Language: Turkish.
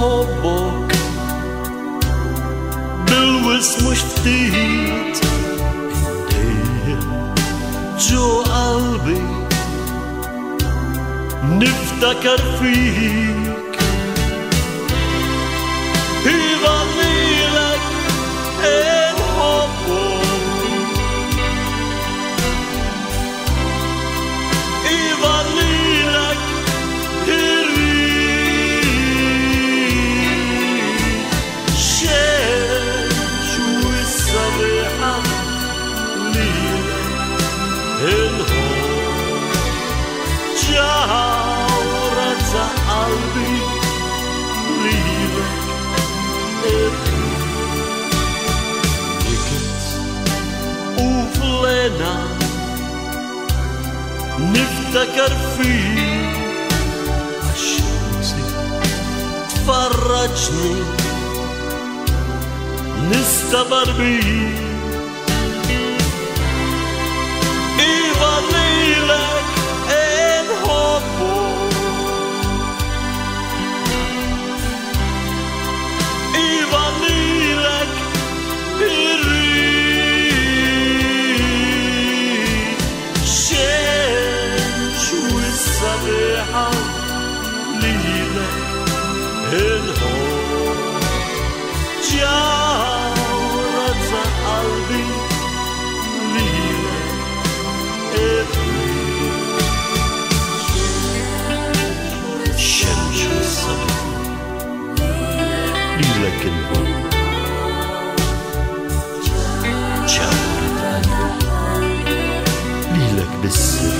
Hoboken Byl وسمشتيت جو قلبي نفتكر فيك يظلي لك إيه qalbi Livet är fritt Vilket oflena نفتكر فيه الشمس تفرجني نستمر بيه inħobb ġawra ta' qalbi lilek irrid Xemx u s-sabiħa lilek inħobb ġawra ta' qalbi lilek bis-sirret Iva